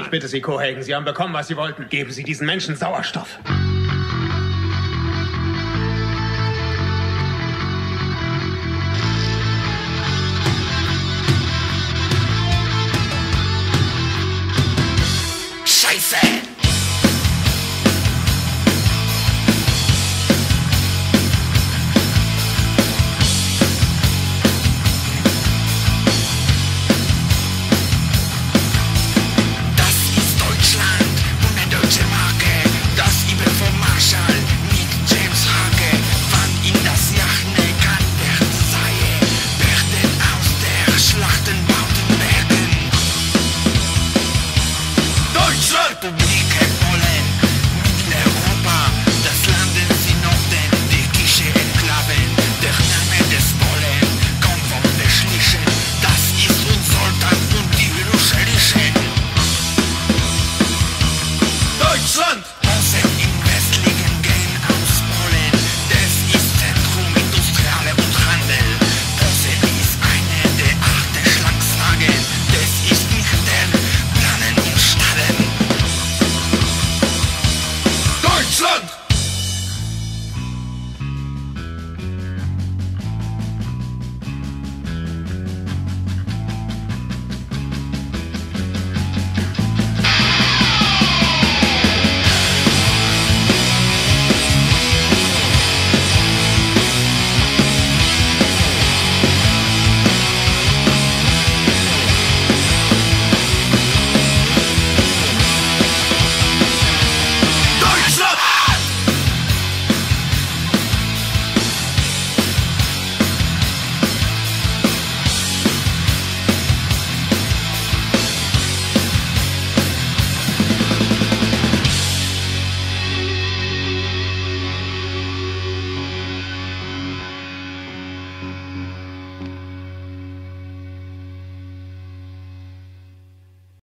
Ich bitte Sie, Kohagen, Sie haben bekommen, was Sie wollten. Geben Sie diesen Menschen Sauerstoff. Scheiße!